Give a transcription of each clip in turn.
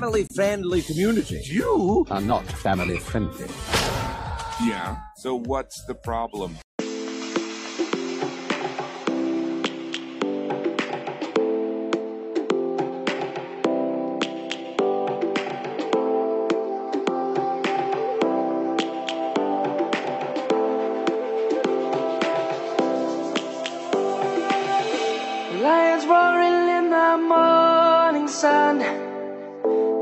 family-friendly community. You are not family friendly. Yeah, so what's the problem? Lions roaring in the morning sun,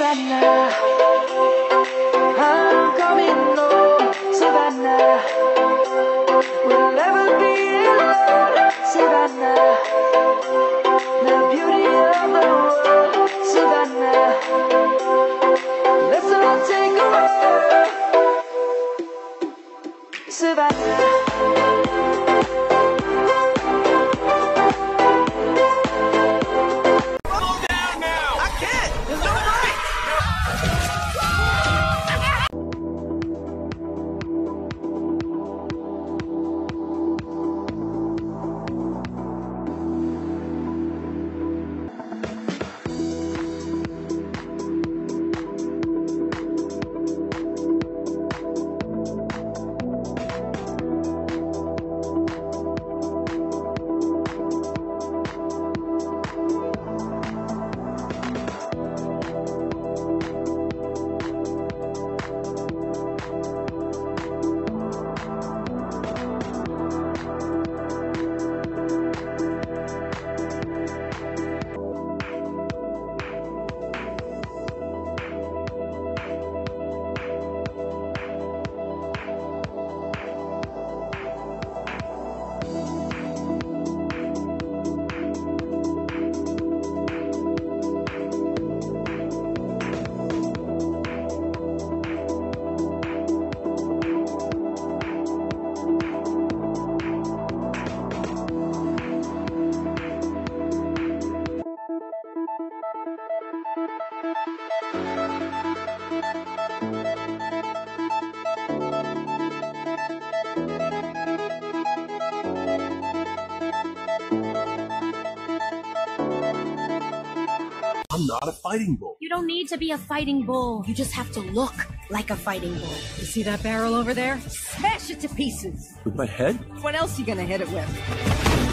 Savannah, I'm coming I'm not a fighting bull. You don't need to be a fighting bull. You just have to look like a fighting bull. You see that barrel over there? Smash it to pieces. With my head? What else are you gonna hit it with?